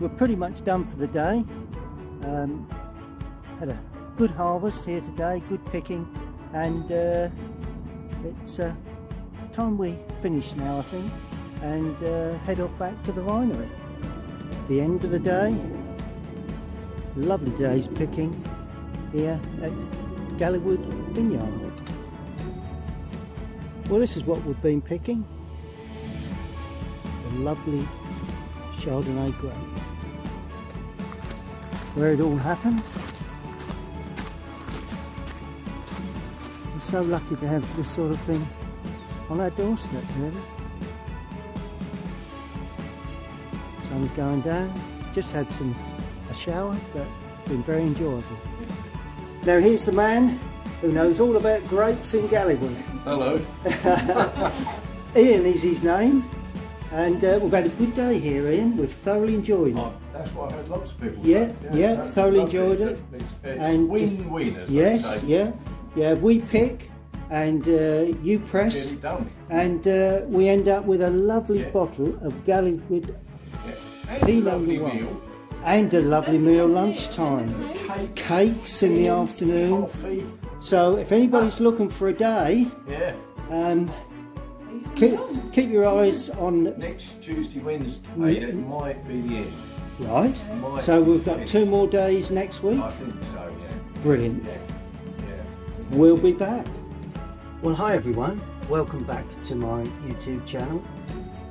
we're pretty much done for the day. Um, had a good harvest here today, good picking, and uh, it's uh, time we finish now, I think, and uh, head off back to the winery. The end of the day, lovely day's picking here at Galleywood Vineyard. Well, this is what we've been picking. The lovely Chardonnay grape. Where it all happens. We're so lucky to have this sort of thing on our doorstep, really. Sun's going down. Just had some a shower, but been very enjoyable. Now here's the man who knows all about grapes in Galleywood. Hello. Ian is his name, and uh, we've had a good day here, Ian. We've thoroughly enjoyed it. Oh, lots of people Yeah, say. yeah, that's thoroughly enjoyed It's it. It's, it's And- win-win, as Yes, say. yeah, yeah. We pick, and uh, you press, Get done. and uh, we end up with a lovely Yeah. bottle of Galleywood Yeah. And a Pinot lovely Noir. meal. and a lovely meal lunchtime. Cakes. Cakes in the afternoon. Coffee. So if anybody's looking for a day, Yeah. um, keep, keep your eyes on Next Tuesday, Wednesday, it might be the end. Right. Might So we've got two more days next week. I think so, yeah. Brilliant. Yeah. Yeah. We'll be back. Well, hi everyone. Welcome back to my YouTube channel.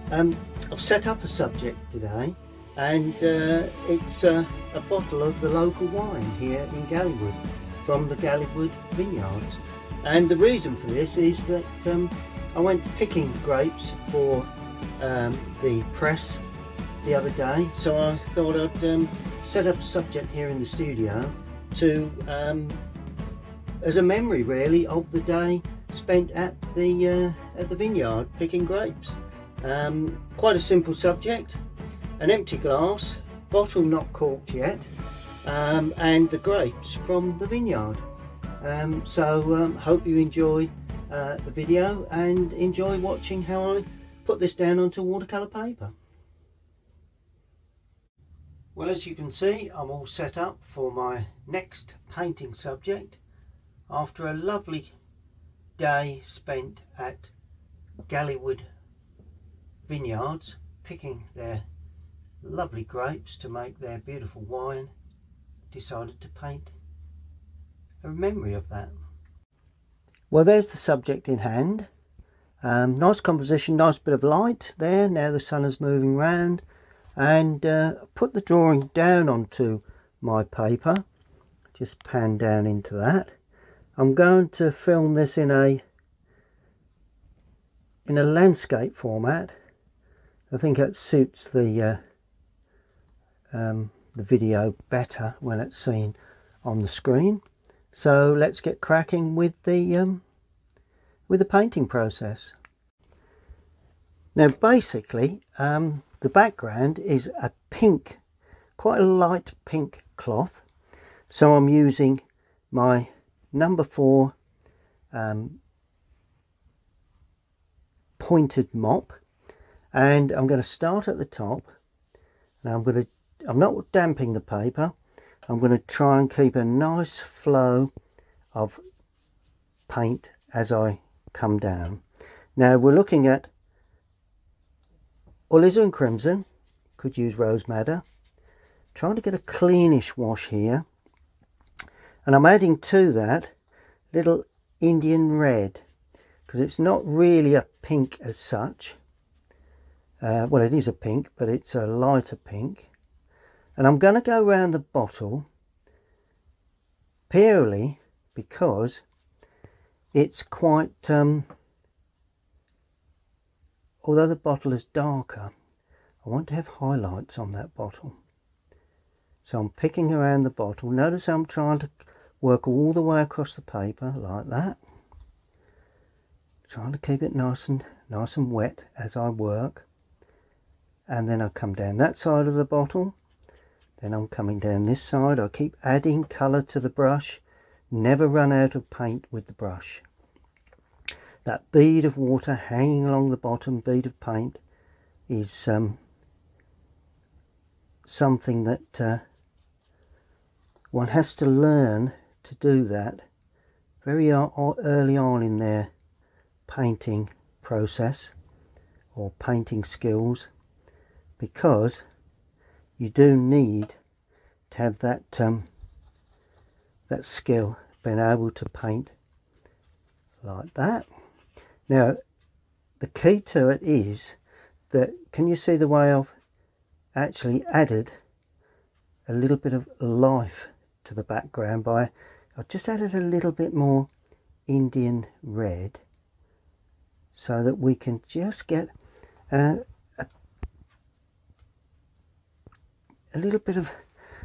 Um, I've set up a subject today, and uh, it's uh, a bottle of the local wine here in Galleywood from the Galleywood vineyards. And the reason for this is that um, I went picking grapes for um, the press the other day, so I thought I'd um, set up a subject here in the studio to um, as a memory really of the day spent at the uh, at the vineyard picking grapes. Um, quite a simple subject, an empty glass, bottle not corked yet, um, and the grapes from the vineyard. Um, so um, hope you enjoy uh, the video and enjoy watching how I put this down onto watercolour paper. Well as you can see I'm all set up for my next painting subject after a lovely day spent at Galleywood vineyards picking their lovely grapes to make their beautiful wine decided to paint a memory of that. Well there's the subject in hand. Um, nice composition, nice bit of light there now the sun is moving round and uh, put the drawing down onto my paper. Just pan down into that. I'm going to film this in a in a landscape format. I think that suits the uh, um, the video better when it's seen on the screen. So let's get cracking with the um, with the painting process. Now basically um, the background is a pink quite a light pink cloth. So I'm using my number four um, pointed mop. And I'm going to start at the top. And I'm going to I'm not damping the paper. I'm going to try and keep a nice flow of paint as I come down. Now we're looking at alizarin crimson could use rose madder. Trying to get a cleanish wash here. And I'm adding to that little Indian red because it's not really a pink as such. Uh, well it is a pink but it's a lighter pink. And I'm going to go around the bottle purely because it's quite um, although the bottle is darker I want to have highlights on that bottle. So I'm picking around the bottle. Notice I'm trying to work all the way across the paper like that. Trying to keep it nice and nice and wet as I work. And then I come down that side of the bottle. Then I'm coming down this side. I keep adding colour to the brush. Never run out of paint with the brush that bead of water hanging along the bottom bead of paint is um, something that uh, one has to learn to do that very early on in their painting process or painting skills because you do need to have that um, that skill being able to paint like that now the key to it is that can you see the way I've actually added a little bit of life to the background by I've just added a little bit more Indian red so that we can just get uh, a, a little bit of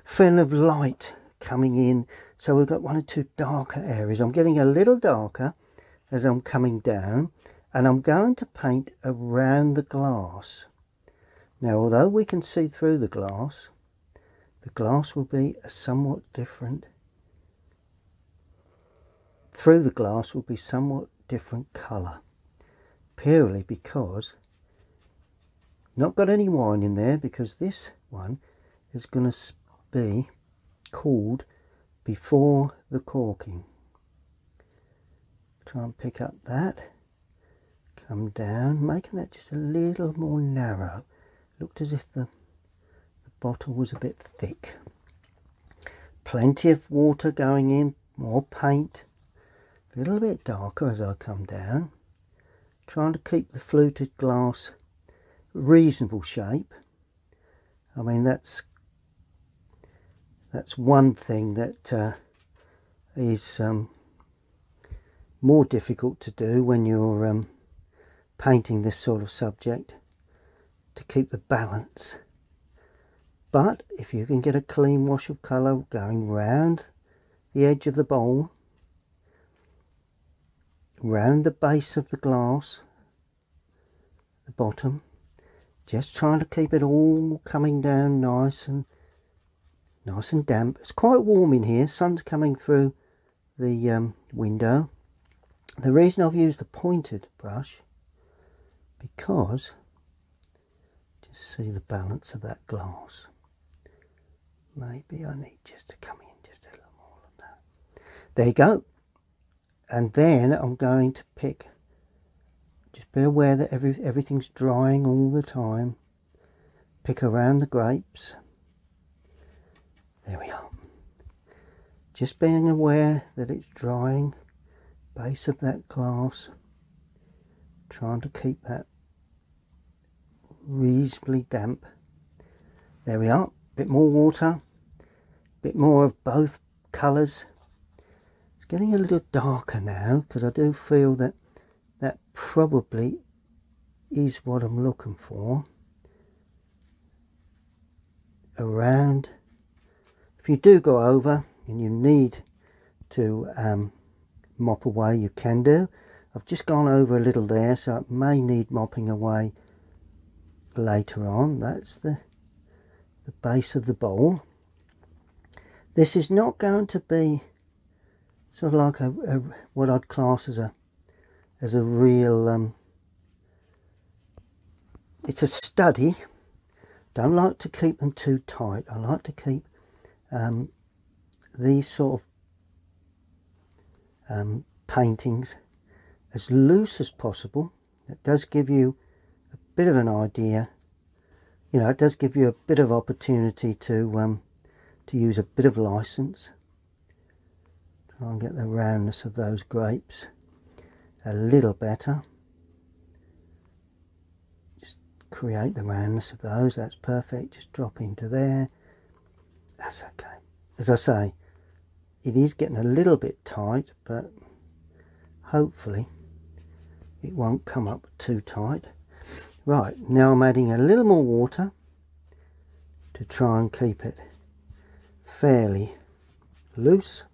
fin of light coming in. So we've got one or two darker areas. I'm getting a little darker as I'm coming down and I'm going to paint around the glass. Now although we can see through the glass the glass will be a somewhat different through the glass will be somewhat different colour purely because not got any wine in there because this one is going to be cooled before the corking try and pick up that. Come down making that just a little more narrow. Looked as if the, the bottle was a bit thick. Plenty of water going in more paint. A little bit darker as I come down. Trying to keep the fluted glass reasonable shape. I mean that's that's one thing that uh, is um, more difficult to do when you're um, painting this sort of subject to keep the balance but if you can get a clean wash of colour going round the edge of the bowl round the base of the glass, the bottom, just trying to keep it all coming down nice and nice and damp. It's quite warm in here, sun's coming through the um, window. The reason I've used the pointed brush, because, just see the balance of that glass. Maybe I need just to come in just a little more of that. There you go. And then I'm going to pick just be aware that every, everything's drying all the time. Pick around the grapes. There we are. Just being aware that it's drying base of that glass trying to keep that reasonably damp there we are a bit more water a bit more of both colours it's getting a little darker now because I do feel that that probably is what I'm looking for. Around, if you do go over and you need to um, mop away, you can do. I've just gone over a little there, so it may need mopping away later on. That's the, the base of the bowl. This is not going to be sort of like a, a, what I'd class as a as a real um, it's a study don't like to keep them too tight I like to keep um, these sort of um, paintings as loose as possible it does give you a bit of an idea you know it does give you a bit of opportunity to um, to use a bit of license Try and get the roundness of those grapes a little better. Just create the roundness of those, that's perfect. Just drop into there. That's okay. As I say, it is getting a little bit tight, but hopefully it won't come up too tight. Right, now I'm adding a little more water to try and keep it fairly loose.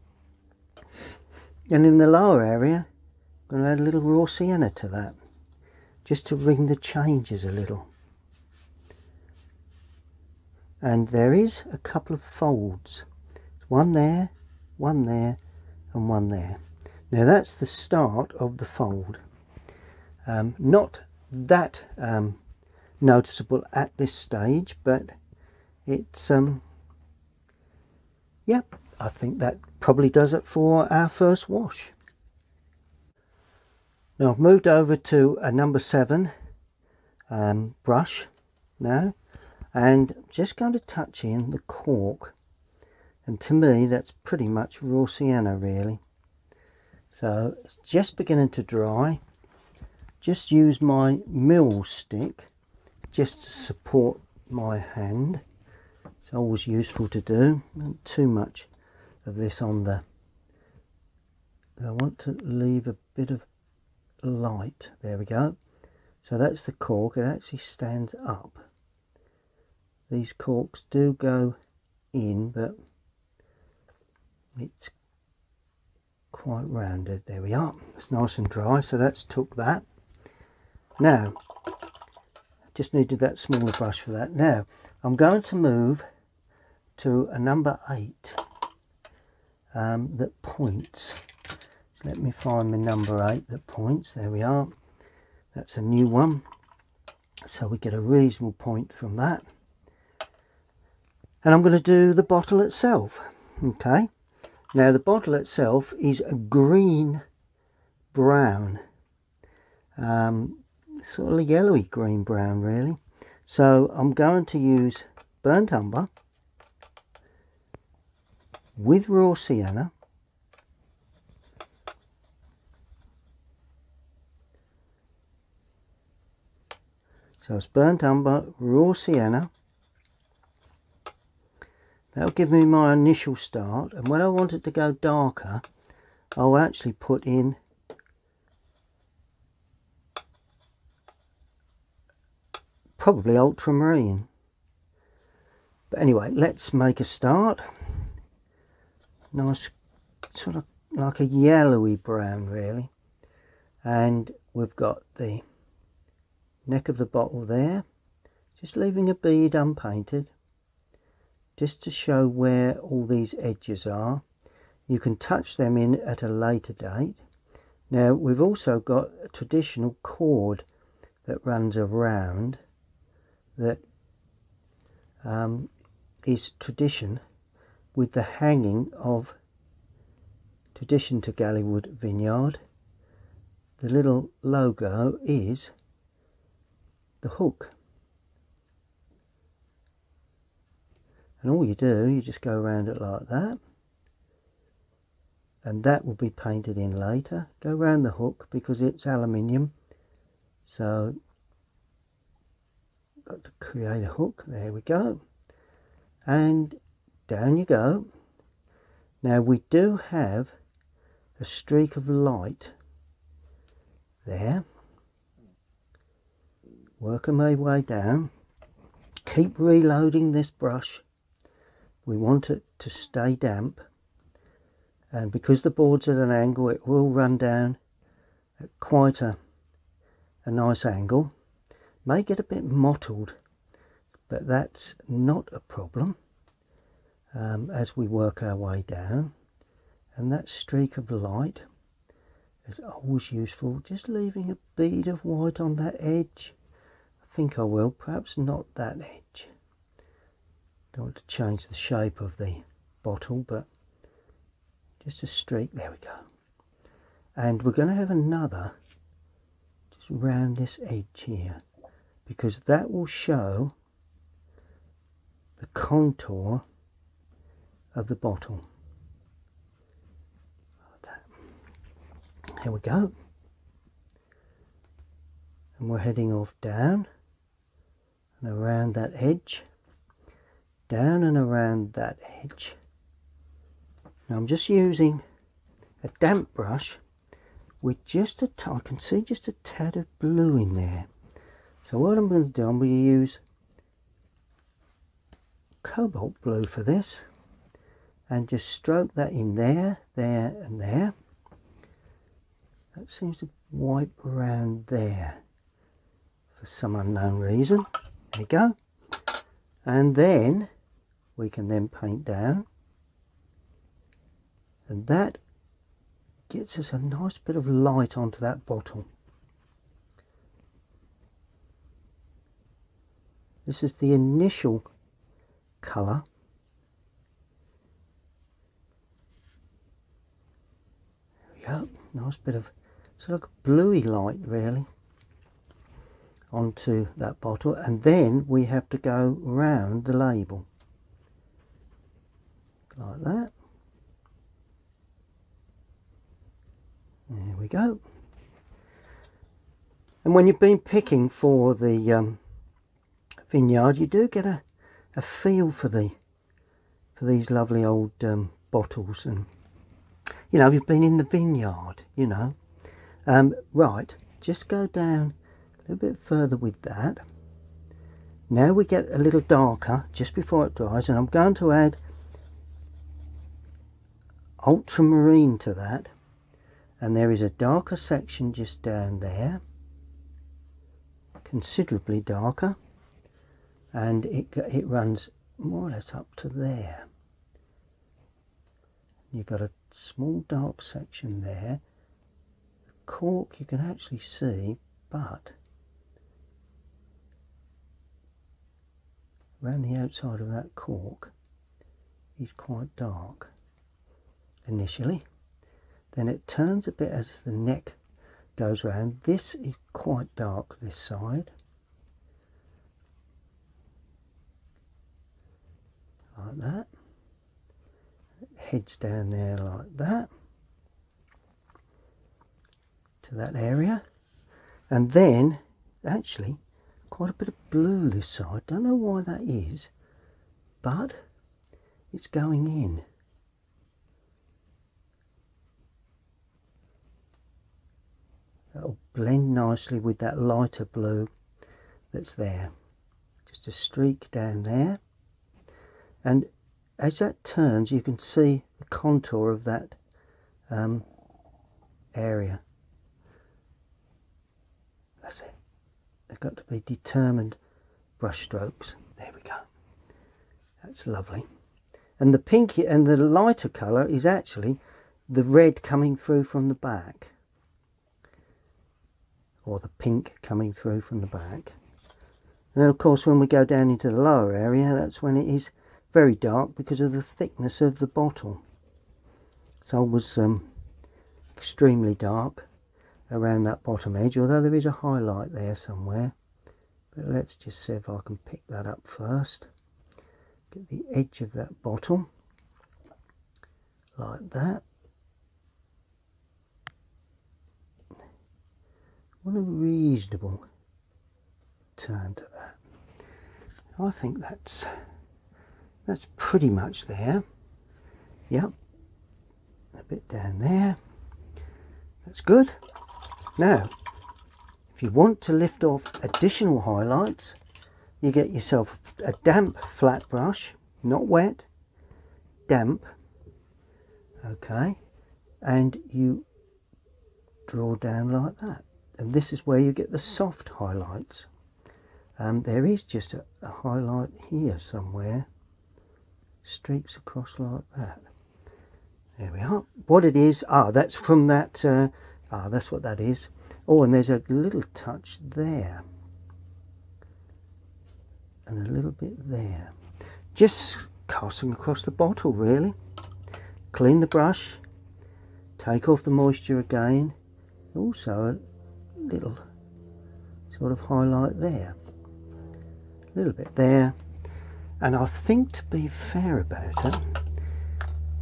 And in the lower area, I'm going to add a little raw sienna to that, just to ring the changes a little. And there is a couple of folds, one there, one there, and one there. Now that's the start of the fold. Um, not that um, noticeable at this stage, but it's um yeah I think that probably does it for our first wash now I've moved over to a number seven um, brush now and I'm just going to touch in the cork and to me that's pretty much raw sienna really. So it's just beginning to dry. Just use my mahl stick just to support my hand. It's always useful to do. Not too much of this on the I want to leave a bit of light. There we go. So that's the cork. It actually stands up. These corks do go in but it's quite rounded. There we are. It's nice and dry so that's took that. Now just needed that smaller brush for that. Now I'm going to move to a number eight um, that points. So let me find my number eight that points. There we are. That's a new one. So we get a reasonable point from that. And I'm going to do the bottle itself okay now the bottle itself is a green brown um, sort of a yellowy green brown really. So I'm going to use burnt umber with raw sienna. So it's burnt umber raw sienna that'll give me my initial start and when I want it to go darker I'll actually put in probably ultramarine. But anyway let's make a start. Nice sort of like a yellowy brown really. And we've got the neck of the bottle there just leaving a bead unpainted just to show where all these edges are you can touch them in at a later date now we've also got a traditional cord that runs around that um, is tradition with the hanging of tradition to Galleywood Vineyard. The little logo is the hook. And all you do, you just go around it like that. And that will be painted in later. Go around the hook because it's aluminium. So got to create a hook there we go and down you go now we do have a streak of light there working my way down keep reloading this brush we want it to stay damp and because the board's at an angle it will run down at quite a, a nice angle. May get a bit mottled but that's not a problem um, as we work our way down. And that streak of light is always useful just leaving a bead of white on that edge. I think I will perhaps not that edge don't want to change the shape of the bottle but just a streak there we go and we're going to have another just round this edge here because that will show the contour of the bottle. There we go. And we're heading off down and around that edge, down and around that edge. Now I'm just using a damp brush with just a, I can see just a tad of blue in there. So what I'm going to do, I'm going to use cobalt blue for this and just stroke that in there, there and there. That seems to wipe around there for some unknown reason. There you go. And then we can then paint down. And that gets us a nice bit of light onto that bottle. This is the initial colour. There we go, nice bit of sort of bluey light really onto that bottle and then we have to go round the label like that. There we go. And when you've been picking for the um, vineyard you do get a, a feel for the for these lovely old um, bottles and you know you've been in the vineyard you know. Um, right just go down a little bit further with that. Now we get a little darker just before it dries and I'm going to add ultramarine to that and there is a darker section just down there considerably darker and it, it runs more or less up to there. You've got a small dark section there. The cork you can actually see but around the outside of that cork is quite dark initially then it turns a bit as the neck goes round this is quite dark this side. Like that. Heads down there like that. To that area. And then actually quite a bit of blue this side. Don't know why that is but it's going in that'll blend nicely with that lighter blue that's there. Just a streak down there. And as that turns you can see the contour of that um, area. That's it. They've got to be determined brush strokes. There we go. That's lovely. And the pinky and the lighter colour is actually the red coming through from the back or the pink coming through from the back and then of course when we go down into the lower area that's when it is very dark because of the thickness of the bottle. So it was um, extremely dark around that bottom edge, although there is a highlight there somewhere. But let's just see if I can pick that up first. Get the edge of that bottle, like that. What a reasonable turn to that. I think that's that's pretty much there. Yep. A bit down there. That's good. Now if you want to lift off additional highlights you get yourself a damp flat brush not wet damp okay and you draw down like that and this is where you get the soft highlights um, there is just a, a highlight here somewhere streaks across like that. There we are. What it is, ah, that's from that, uh, ah, that's what that is. Oh, and there's a little touch there. And a little bit there. Just casting across the bottle, really. Clean the brush. Take off the moisture again. Also little sort of highlight there. A little bit there and I think to be fair about it,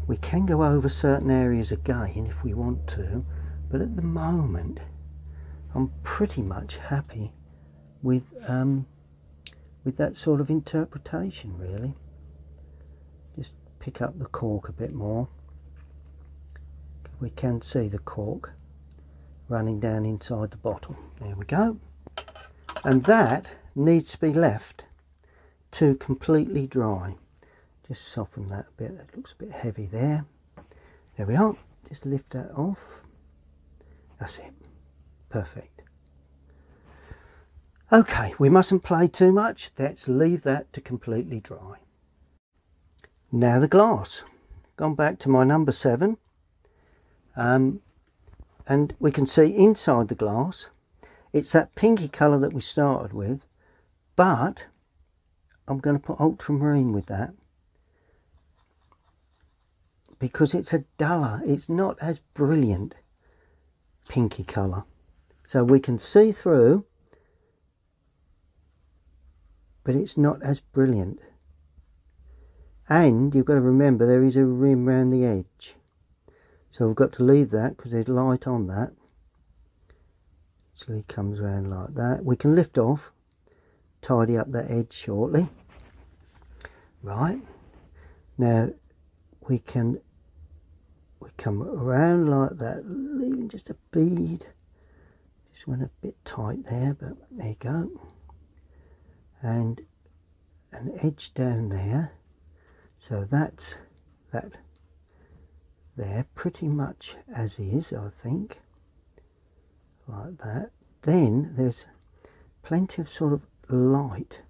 we can go over certain areas again if we want to, but at the moment, I'm pretty much happy with um, with that sort of interpretation really. Just pick up the cork a bit more. We can see the cork running down inside the bottle. There we go. And that needs to be left to completely dry. Just soften that a bit, that looks a bit heavy there. There we are, just lift that off. That's it, perfect. Okay, we mustn't play too much, let's leave that to completely dry. Now the glass. Gone back to my number seven. Um, and we can see inside the glass, it's that pinky colour that we started with, but I'm going to put ultramarine with that because it's a duller, it's not as brilliant pinky colour. So we can see through, but it's not as brilliant. And you've got to remember there is a rim around the edge. So we've got to leave that because there's light on that. Actually comes around like that. We can lift off, tidy up that edge shortly. Right. Now we can we come around like that, leaving just a bead. Just went a bit tight there, but there you go. And an edge down there. So that's that there pretty much as is, I think. Like that. Then there's plenty of sort of light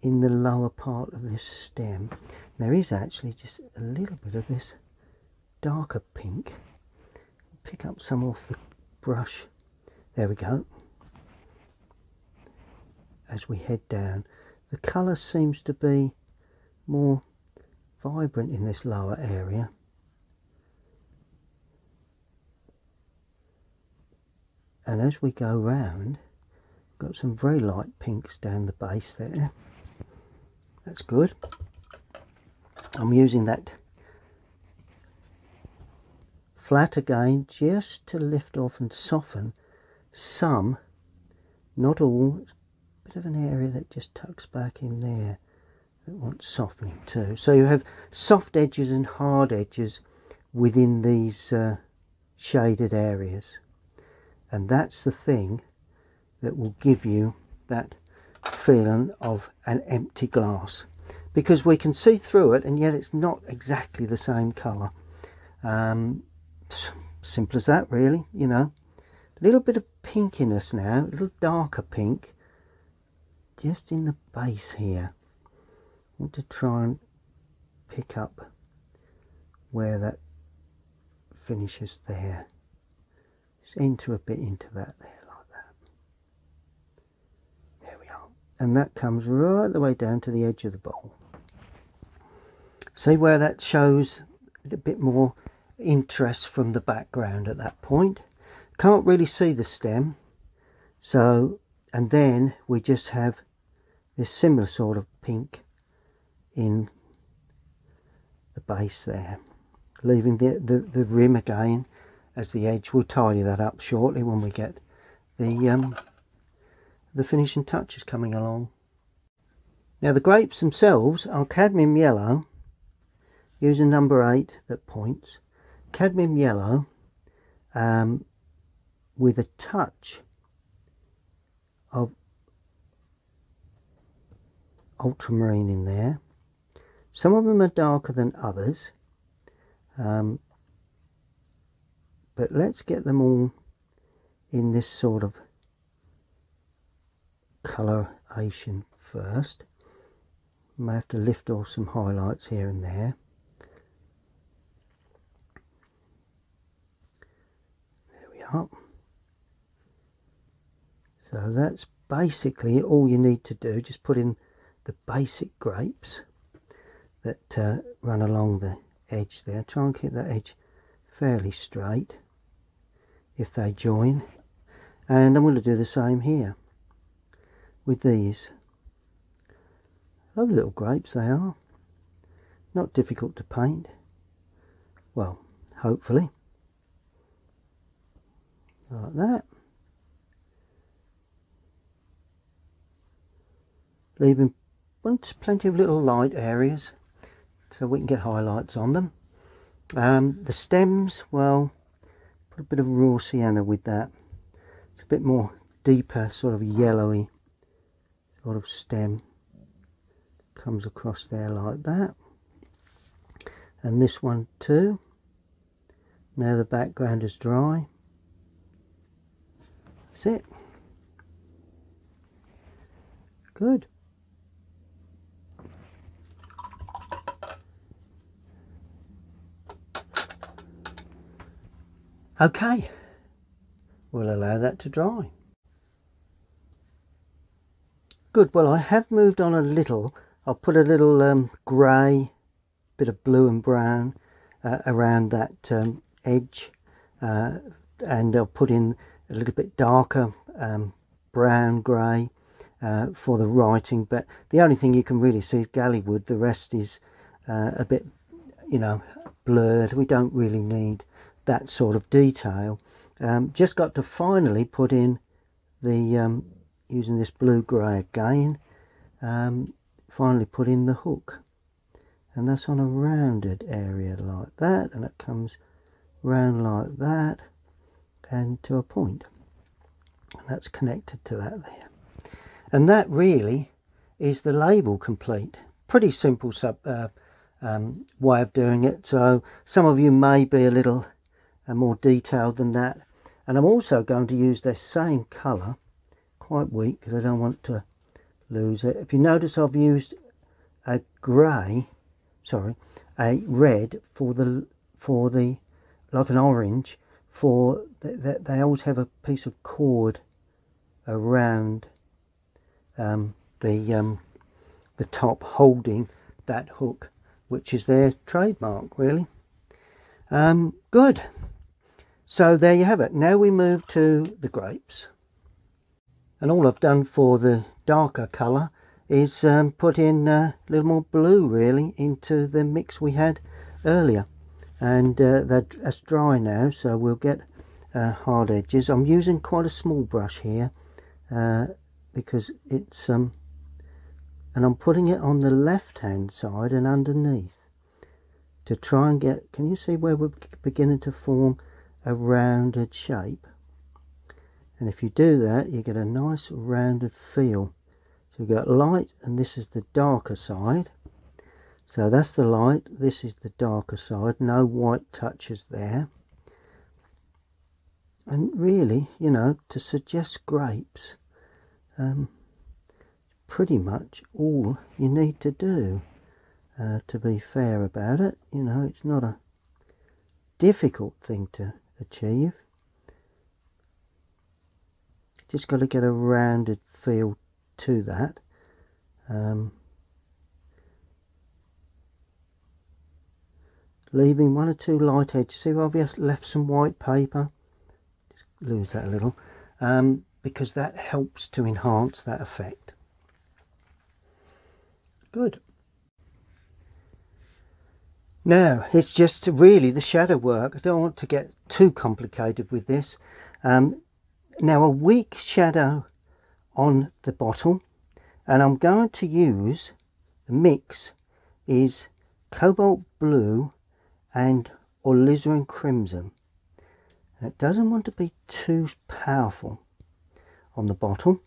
in the lower part of this stem there is actually just a little bit of this darker pink. Pick up some off the brush. There we go. As we head down, the colour seems to be more vibrant in this lower area. And as we go round, got some very light pinks down the base there. That's good. I'm using that flat again just to lift off and soften some, not all, bit of an area that just tucks back in there that wants softening too. So you have soft edges and hard edges within these uh, shaded areas and that's the thing that will give you that feeling of an empty glass because we can see through it and yet it's not exactly the same colour. Um, simple as that really, you know. A little bit of pinkiness now, a little darker pink, just in the base here. To try and pick up where that finishes there. Just enter a bit into that there like that. There we are. And that comes right the way down to the edge of the bowl. See where that shows a bit more interest from the background at that point. Can't really see the stem. So, and then we just have this similar sort of pink in the base there. Leaving the, the, the rim again as the edge. We'll tidy that up shortly when we get the, um, the finishing touches coming along. Now the grapes themselves are cadmium yellow using number 8 that points, cadmium yellow um, with a touch of ultramarine in there. Some of them are darker than others, um, but let's get them all in this sort of coloration first. May have to lift off some highlights here and there. up. So that's basically all you need to do. Just put in the basic grapes that uh, run along the edge there. Try and keep that edge fairly straight if they join. And I'm going to do the same here with these. Lovely little grapes they are. Not difficult to paint. Well, hopefully like that. Leaving plenty of little light areas so we can get highlights on them. Um, the stems, well, put a bit of raw sienna with that. It's a bit more deeper, sort of yellowy sort of stem. Comes across there like that. And this one too. Now the background is dry. That's it. Good. Okay, we'll allow that to dry. Good, well I have moved on a little. I'll put a little um, grey, bit of blue and brown uh, around that um, edge uh, and I'll put in a little bit darker um, brown grey uh, for the writing. But the only thing you can really see is Galleywood the rest is uh, a bit you know blurred. We don't really need that sort of detail. Um, just got to finally put in the um, using this blue grey again um, finally put in the hook. And that's on a rounded area like that and it comes round like that and to a point. And that's connected to that there. And that really is the label complete. Pretty simple sub uh, um, way of doing it. So some of you may be a little uh, more detailed than that. And I'm also going to use this same colour quite weak because I don't want to lose it. If you notice I've used a grey sorry a red for the for the like an orange for they, they always have a piece of cord around um, the um, the top holding that hook which is their trademark really. Um, good so there you have it. Now we move to the grapes. And all I've done for the darker colour is um, put in a little more blue really into the mix we had earlier. And uh, that's dry now so we'll get uh, hard edges. I'm using quite a small brush here uh, because it's um and I'm putting it on the left hand side and underneath to try and get can you see where we're beginning to form a rounded shape. And if you do that you get a nice rounded feel. So you've got light and this is the darker side. So that's the light this is the darker side no white touches there. And really you know to suggest grapes um, pretty much all you need to do uh, to be fair about it you know it's not a difficult thing to achieve. Just got to get a rounded feel to that. Um, leaving one or two light edges. See I've left some white paper. Just lose that a little. Um, because that helps to enhance that effect. Good now it's just really the shadow work. I don't want to get too complicated with this. Um, now a weak shadow on the bottle and I'm going to use the mix is cobalt blue and alizarin crimson. And it doesn't want to be too powerful on the bottle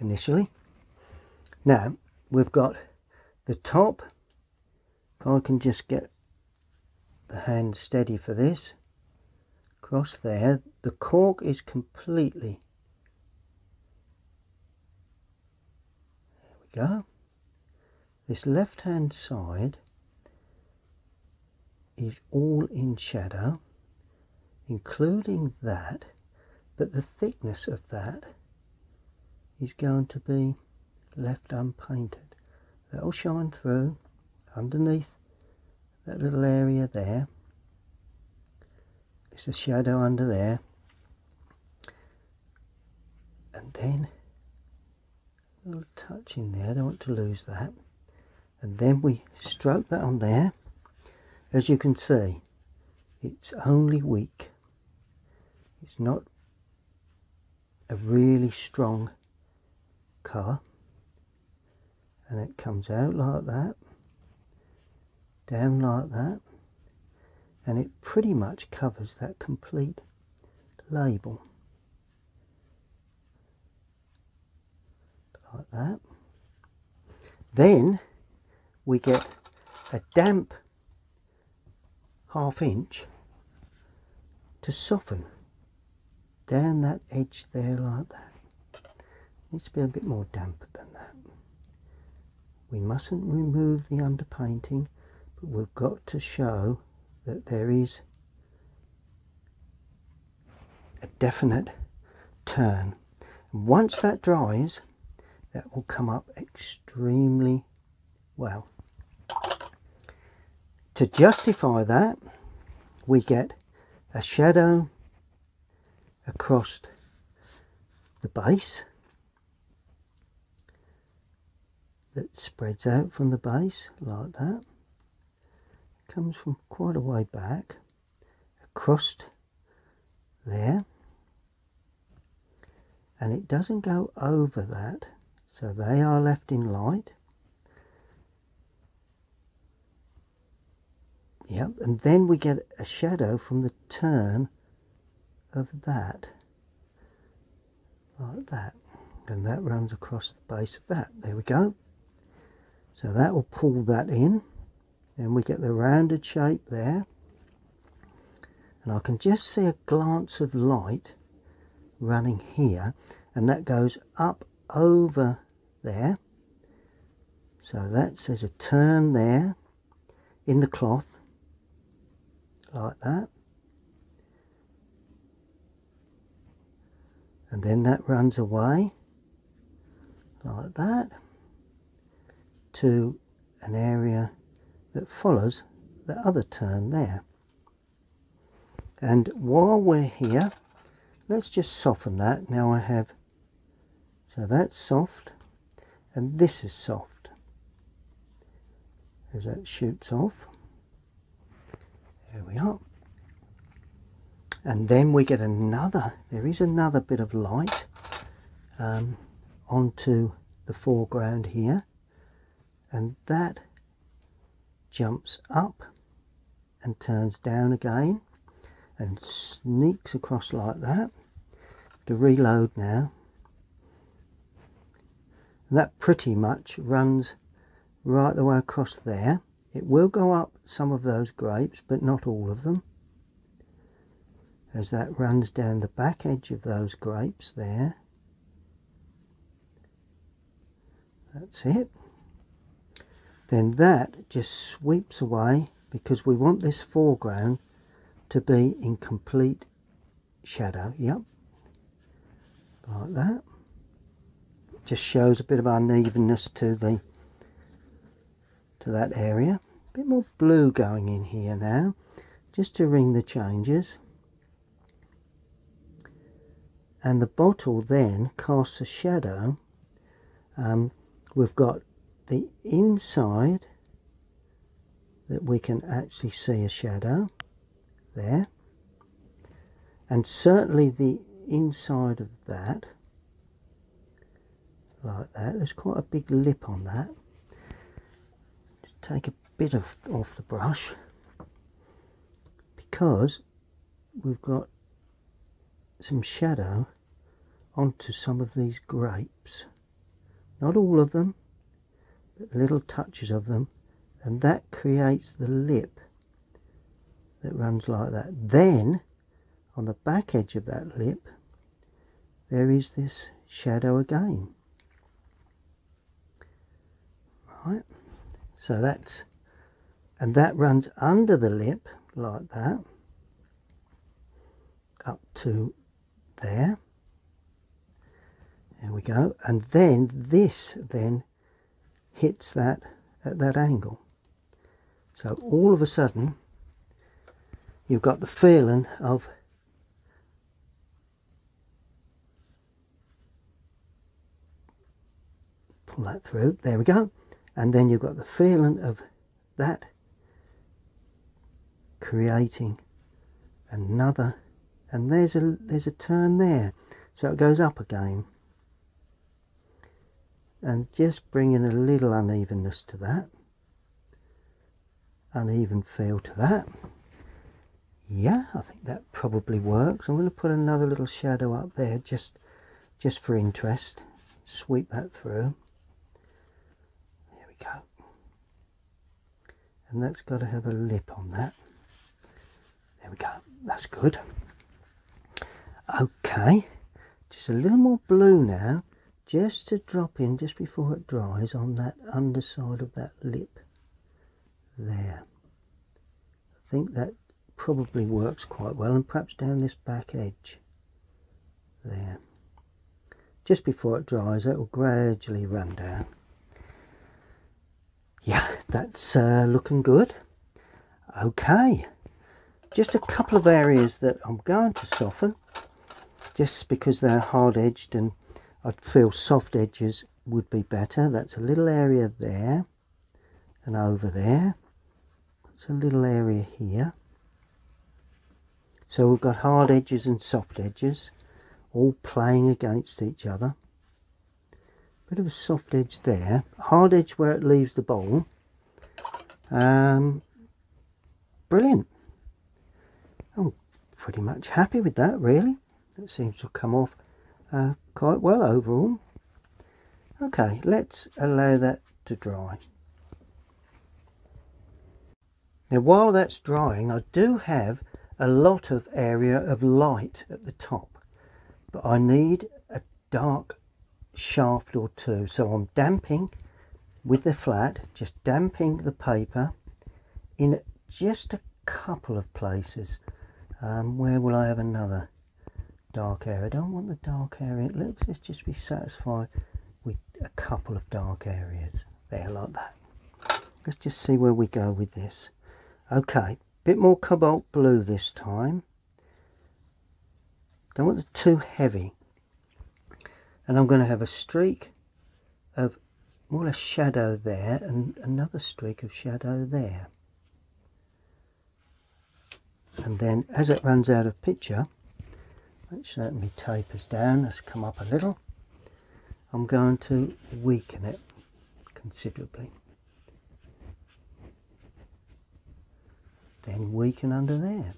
initially. Now we've got the top if I can just get the hand steady for this across there the cork is completely there we go. This left hand side is all in shadow including that but the thickness of that is going to be left unpainted. That'll shine through underneath that little area there. There's a shadow under there. And then a little touch in there I don't want to lose that. And then we stroke that on there. As you can see it's only weak. It's not a really strong colour. And it comes out like that down like that and it pretty much covers that complete label like that then we get a damp half inch to soften down that edge there like that. Needs to be a bit more damp than that. We mustn't remove the underpainting, but we've got to show that there is a definite turn. Once that dries, that will come up extremely well. To justify that, we get a shadow across the base that spreads out from the base like that. Comes from quite a way back across there. And it doesn't go over that so they are left in light. Yep and then we get a shadow from the turn of that like that. And that runs across the base of that. There we go. So that will pull that in and we get the rounded shape there. And I can just see a glance of light running here and that goes up over there. So that says a turn there in the cloth like that. And then that runs away like that to an area that follows the other turn there. And while we're here let's just soften that. Now I have so that's soft and this is soft. As that shoots off there we are. And then we get another there is another bit of light um, onto the foreground here. And that jumps up and turns down again and sneaks across like that to reload now. And that pretty much runs right the way across there. It will go up some of those grapes but not all of them. As that runs down the back edge of those grapes there. That's it then that just sweeps away because we want this foreground to be in complete shadow. Yep. Like that. Just shows a bit of unevenness to the to that area. A bit more blue going in here now just to ring the changes. And the bottle then casts a shadow. Um, we've got the inside that we can actually see a shadow there. And certainly the inside of that like that there's quite a big lip on that. Just take a bit of off the brush because we've got some shadow onto some of these grapes. Not all of them little touches of them and that creates the lip that runs like that. Then on the back edge of that lip there is this shadow again. Right, so that's and that runs under the lip like that up to there. There we go. And then this then hits that at that angle. So all of a sudden you've got the feeling of pull that through there we go. And then you've got the feeling of that creating another and there's a there's a turn there. So it goes up again and just bringing a little unevenness to that. Uneven feel to that. Yeah I think that probably works. I'm going to put another little shadow up there just just for interest. Sweep that through. There we go. And that's got to have a lip on that. There we go. That's good. Okay. Just a little more blue now just to drop in just before it dries on that underside of that lip there. I think that probably works quite well and perhaps down this back edge there. Just before it dries it will gradually run down. Yeah that's uh, looking good. Okay. Just a couple of areas that I'm going to soften just because they're hard edged and I feel soft edges would be better that's a little area there and over there it's a little area here so we've got hard edges and soft edges all playing against each other. Bit of a soft edge there. Hard edge where it leaves the bowl. Um, brilliant. I'm pretty much happy with that really. It seems to come off uh, quite well overall. Okay, let's allow that to dry. Now while that's drying I do have a lot of area of light at the top but I need a dark shaft or two so I'm damping with the flat just damping the paper in just a couple of places um, where will I have another dark area. I don't want the dark area. Let's, just be satisfied with a couple of dark areas there like that. Let's just see where we go with this. Okay bit more cobalt blue this time. Don't want it too heavy. And I'm going to have a streak of more or less shadow there and another streak of shadow there. And then as it runs out of picture which certainly tapers down let's come up a little I'm going to weaken it considerably then weaken under there.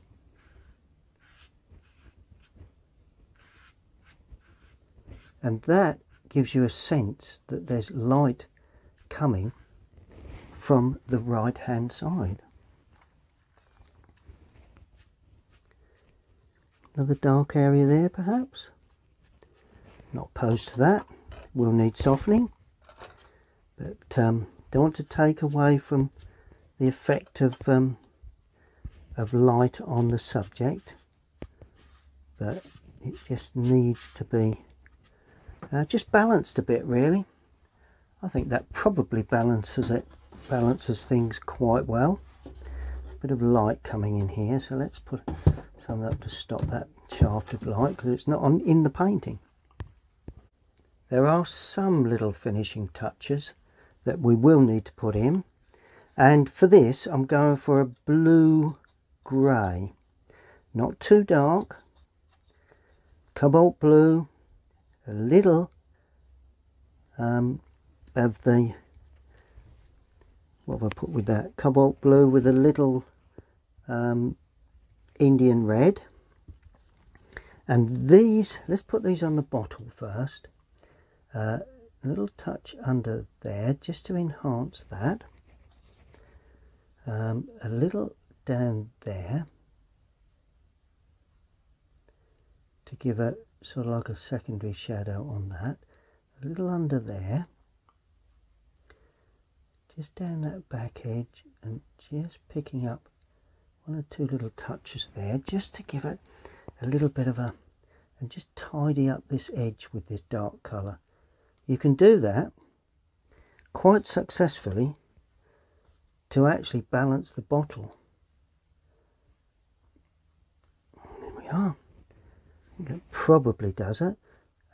And that gives you a sense that there's light coming from the right hand side. Another dark area there perhaps. Not opposed to that. Will need softening. But um, don't want to take away from the effect of um, of light on the subject but it just needs to be uh, just balanced a bit really I think that probably balances it balances things quite well bit of light coming in here so let's put some up to stop that shaft of light because it's not on in the painting. There are some little finishing touches that we will need to put in and for this I'm going for a blue grey. Not too dark cobalt blue a little um, of the what have I put with that? Cobalt blue with a little um, Indian red. And these let's put these on the bottle first. Uh, a little touch under there just to enhance that. Um, a little down there to give a sort of like a secondary shadow on that. A little under there just down that back edge and just picking up one or two little touches there just to give it a little bit of a and just tidy up this edge with this dark colour you can do that quite successfully to actually balance the bottle There we are. I think it probably does it.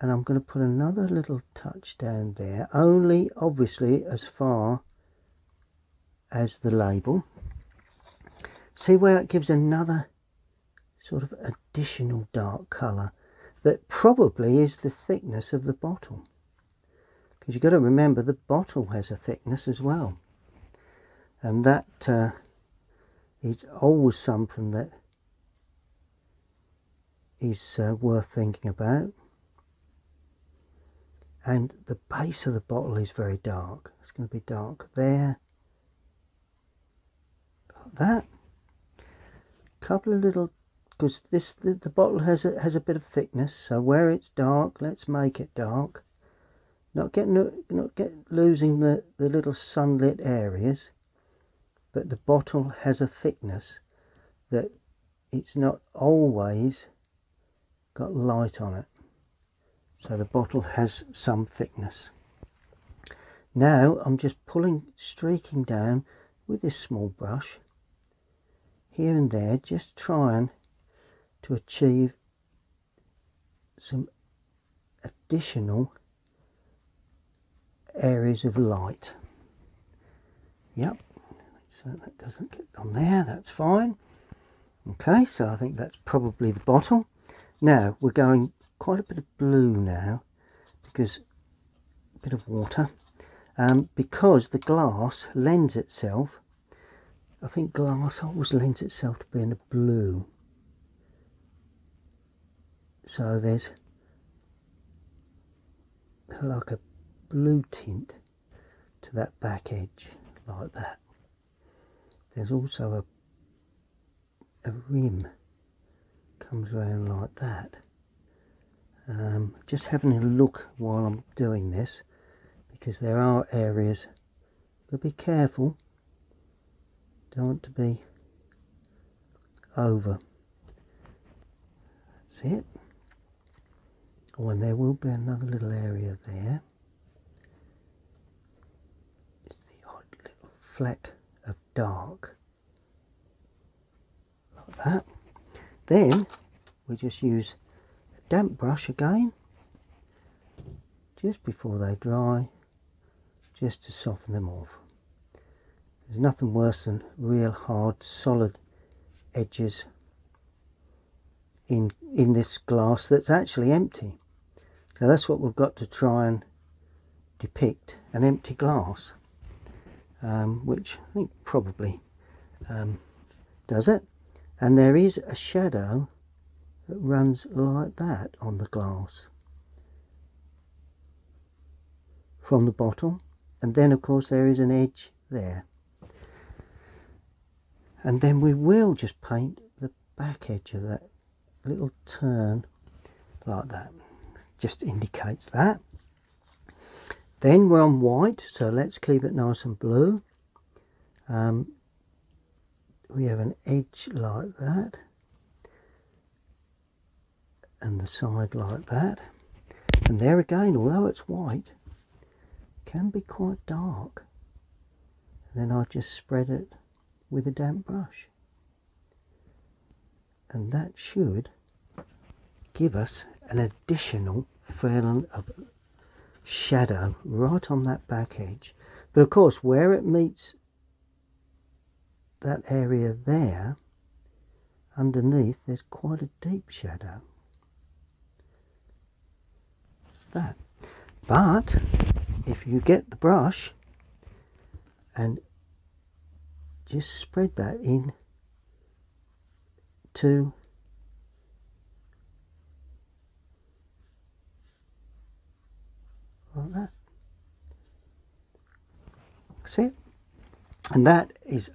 And I'm going to put another little touch down there, only obviously as far as the label. See where it gives another sort of additional dark colour that probably is the thickness of the bottle. Because you've got to remember the bottle has a thickness as well. And that uh, is always something that is uh, worth thinking about. And the base of the bottle is very dark. It's going to be dark there, that. Couple of little, because this the, the bottle has a, has a bit of thickness. So where it's dark, let's make it dark. Not getting not get losing the the little sunlit areas, but the bottle has a thickness that it's not always got light on it so the bottle has some thickness. Now I'm just pulling, streaking down with this small brush here and there, just trying to achieve some additional areas of light. Yep, so that doesn't get on there, that's fine. Okay, so I think that's probably the bottle. Now we're going quite a bit of blue now because a bit of water um, because the glass lends itself I think glass always lends itself to being a blue. So there's like a blue tint to that back edge like that. There's also a a rim comes around like that. Um, just having a look while I'm doing this because there are areas to be careful don't want to be over. That's it. Oh and there will be another little area there. It's the odd little fleck of dark. Like that. Then we just use a damp brush again just before they dry just to soften them off there's nothing worse than real hard solid edges in in this glass that's actually empty. So that's what we've got to try and depict an empty glass um, which I think probably um, does it. And there is a shadow that runs like that on the glass. From the bottom and then of course there is an edge there and then we will just paint the back edge of that little turn like that. Just indicates that. Then we're on white so let's keep it nice and blue. Um, we have an edge like that. And the side like that. And there again although it's white can be quite dark. And then I just spread it with a damp brush. And that should give us an additional feeling of shadow right on that back edge. But of course where it meets that area there underneath there's quite a deep shadow. That. But if you get the brush and just spread that in to like that. See And that is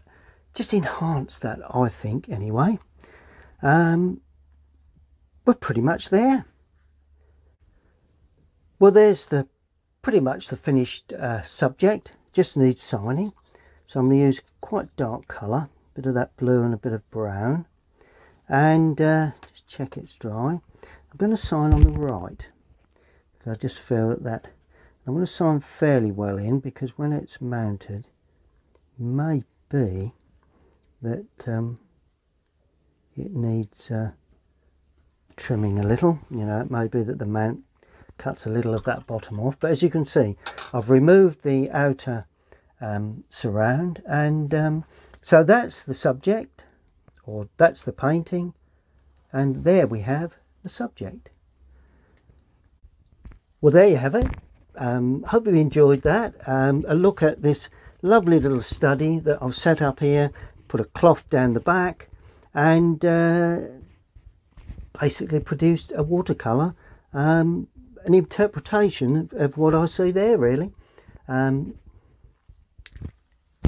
just enhance that, I think, anyway. Um, we're pretty much there. Well, there's the pretty much the finished uh, subject. Just needs signing. So I'm going to use quite dark colour, a bit of that blue and a bit of brown. And uh, just check it's dry. I'm going to sign on the right. I just feel that that I'm going to sign fairly well in because when it's mounted, may be that um, it needs uh, trimming a little. You know, it may be that the mount cuts a little of that bottom off but as you can see I've removed the outer um, surround. And um, so that's the subject or that's the painting. And there we have the subject. Well there you have it. Um, hope you enjoyed that. Um, a look at this lovely little study that I've set up here put a cloth down the back and uh, basically produced a watercolour um, an interpretation of, of, what I see there really. Um,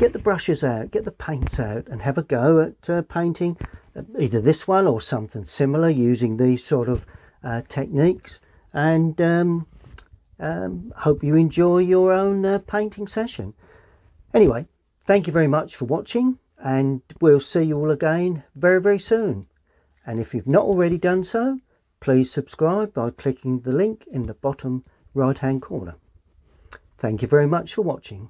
get the brushes out, get the paints out and have a go at uh, painting uh, either this one or something similar using these sort of uh, techniques and um, um, hope you enjoy your own uh, painting session. Anyway, thank you very much for watching and we'll see you all again very very soon. And if you've not already done so, Please subscribe by clicking the link in the bottom right hand corner. Thank you very much for watching.